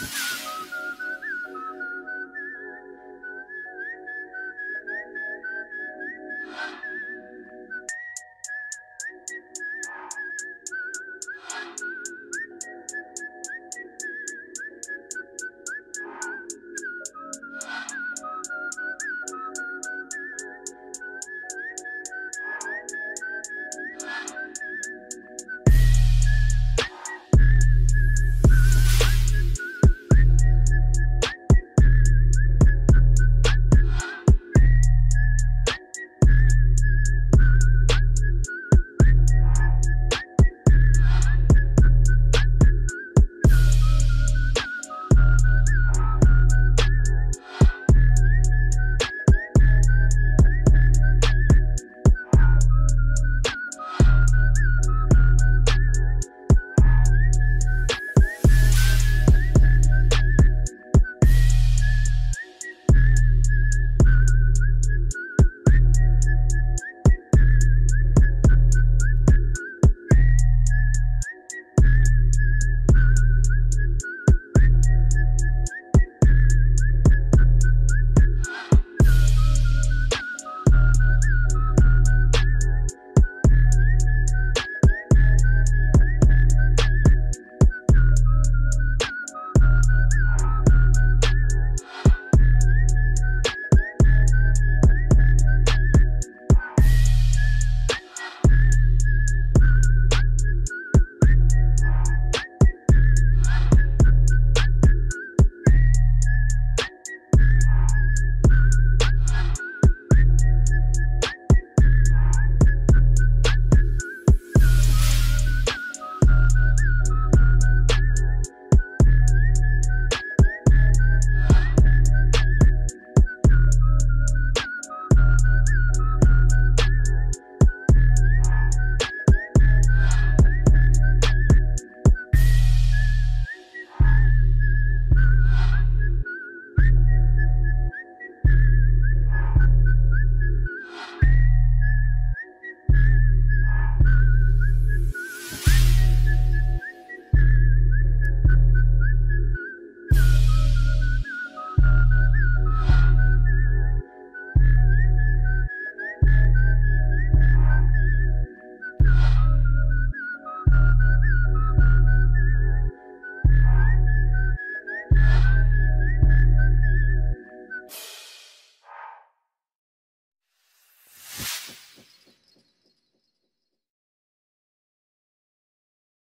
you